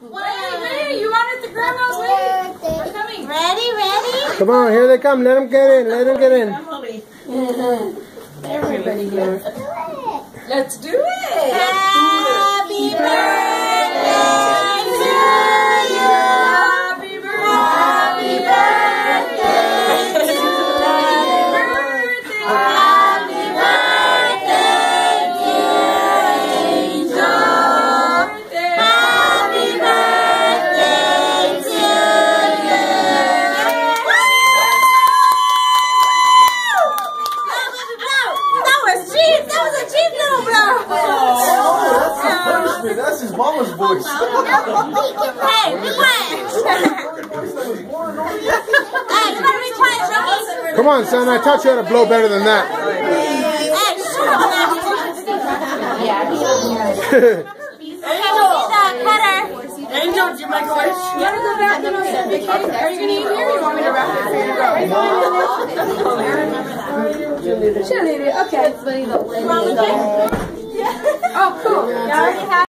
Wait, wait, you wanted the grandma's wait. We're coming. Ready, ready? Come on, here they come. Let them get in. Let them get in. Everybody here. Let's do it. Happy his mama's voice. Hey, be quiet. hey, you better be quiet, Chucky. Come on, son. I taught you how to blow better than that. Hey, shut up. Okay, we'll be the cutter. Angel, do you make a wish? You want to go back and set the cake? Are you going to eat here or you want me to wrap it for you to go? Cheerleader. Okay. Cool. You already have